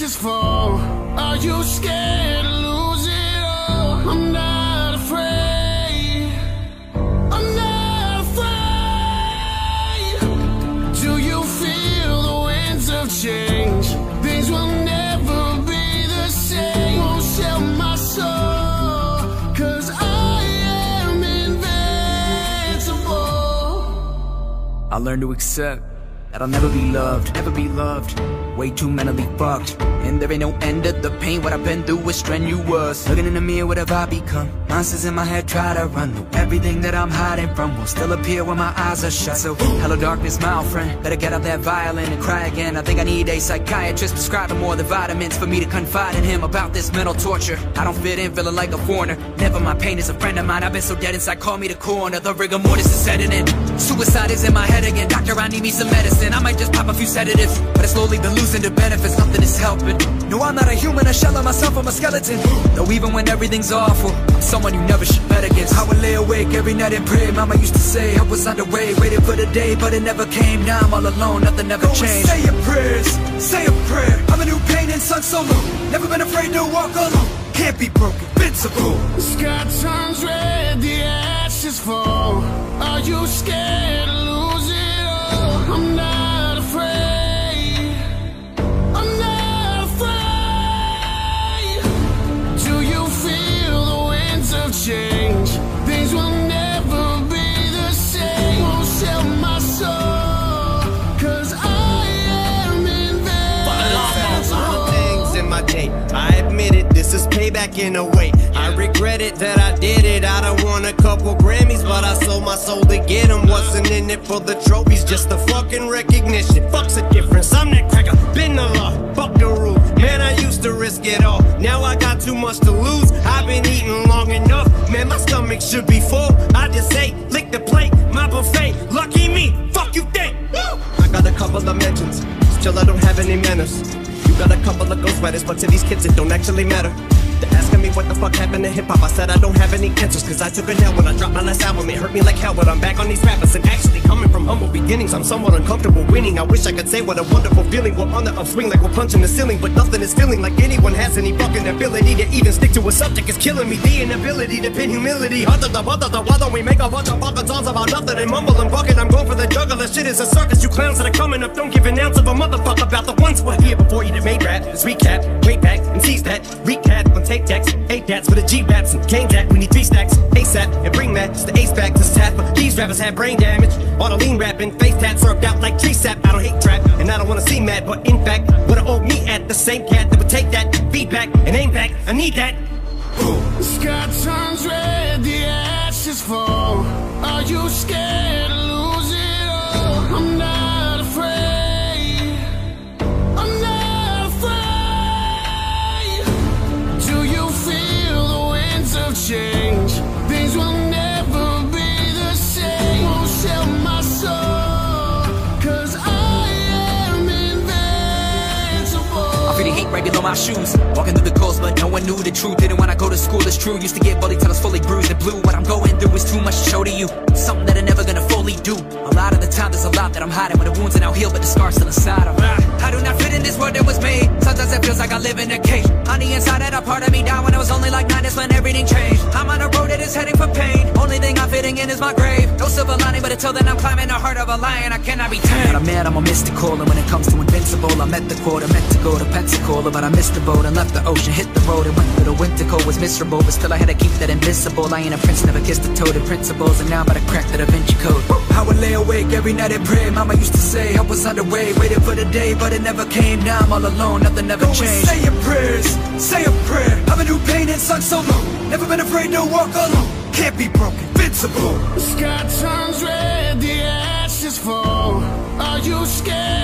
ashes fall. Are you scared to lose it all? I'm not afraid. I'm not afraid. Do you feel the winds of change? Things will never be the same. Won't sell my soul, cause I am invincible. I learned to accept that I'll never be loved, never be loved. Way too mentally fucked. And there ain't no end to the pain. What I've been through is strenuous. Looking in the mirror, what have I become? Monsters in my head try to run. Though everything that I'm hiding from will still appear when my eyes are shut. So, hello, darkness, my old friend. Better get out that violin and cry again. I think I need a psychiatrist prescribing more than vitamins for me to confide in him about this mental torture. I don't fit in, feeling like a foreigner. Never my pain is a friend of mine. I've been so dead inside, call me the coroner. The rigor mortis is setting in. Suicide is in my head again. Doctor, I need me some medicine. I might just pop a few sedatives, but it's slowly been losing the benefits. Nothing is helping. No, I'm not a human, a shell of myself, I'm a skeleton. Though even when everything's awful, I'm someone you never should bet against. I would lay awake every night and pray. Mama used to say I was on underway, waiting for the day, but it never came. Now I'm all alone, nothing ever Go changed. say your prayers, say a prayer. I'm a new pain and sun solo. Never been afraid to walk alone. Can't be broken, invincible. The sky turns red, the ashes fall. Are you scared I admit it, this is payback in a way. I regret it that I did it. I done won a couple Grammys, but I sold my soul to get them. Wasn't in it for the trophies, just the fucking recognition. Fuck's the difference. I'm that cracker, been the law, fuck the rules. Man, I used to risk it all. Now I got too much to lose. I've been eating long enough. Man, my stomach should be full. I just say, lick the plate, my buffet. Lucky me, fuck you think. Woo! I got a couple of mentions, still I don't have any manners. You got a couple of ghostwriters, but to these kids it don't actually matter. They're asking me what the fuck happened to hip hop. I said I don't have any answers, cause I took a L when I dropped my last album. It hurt me like hell, but I'm back on these rappers. And actually, humble beginnings, I'm somewhat uncomfortable winning. I wish I could say what a wonderful feeling. We're on the upswing like we're punching the ceiling, but nothing is feeling like anyone has any fucking ability to even stick to a subject. is killing me. The inability to pin humility. Other the other the why don't we make a bunch of fucking songs about nothing and mumble and bucket? I'm going for the juggler. Shit is a circus. You clowns that are coming up don't give an ounce of a motherfucker about the ones who are here before you made rap. Let's recap, way back and seize that. Recap on tape decks, eight dats for the G raps and cane that. We need three stacks, ASAP and bring that. It's the ace back to half. These rappers have brain damage. All the lean rapping, face tats served out like tree sap. I don't hate trap and I don't wanna see mad, but in fact, what I owe me at the same cat that would take that feedback and aim back. I need that. The sky turns red, the ashes fall. Are you scared to lose it all? I'm not afraid. I'm not afraid. Do you feel the winds of change? Things will I hate right below my shoes. Walking through the coast, but no one knew the truth. Didn't wanna go to school, it's true. Used to get bullied till I was fully bruised and blue. What I'm going through is too much to show to you. Something that I'm never gonna fully do. A lot of the time, there's a lot that I'm hiding. When the wounds are now healed, but the scars still inside of me. I do not fit in this world that was made. Sometimes it feels like I live in a cage. On the inside, that a part of me died when I was only like nine. That's when everything changed. I'm on a road that is heading for pain. Only thing I'm fitting in is my grave. Silver lining, but until then, I'm climbing the heart of a lion. I cannot be tamed. But I'm mad, I'm a mystical. And when it comes to invincible, I met the quota. Meant to go to Pensacola, but I missed the boat and left the ocean. Hit the road and went through the winter cold. Was miserable, but still I had to keep that invincible. I ain't a prince, never kissed a toad in principles. And now I'm about to crack the Da Vinci Code. I would lay awake every night and pray. Mama used to say I was way, waiting for the day, but it never came. Now I'm all alone, nothing ever Go changed. say your prayers, say a prayer. I'm a new pain and sunk so solo. Never been afraid to walk alone. Can't be broken, invincible. The sky turns red, the ashes fall. Are you scared?